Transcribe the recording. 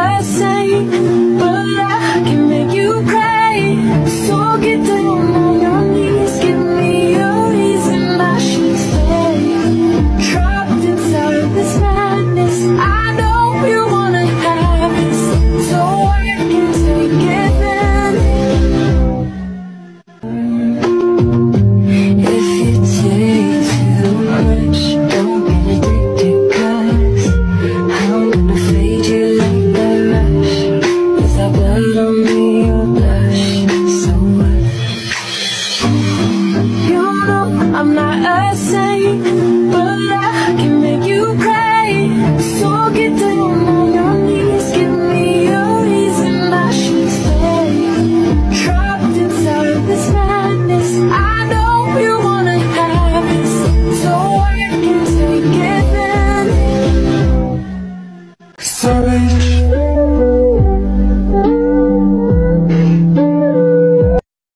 I say I'm not a saint.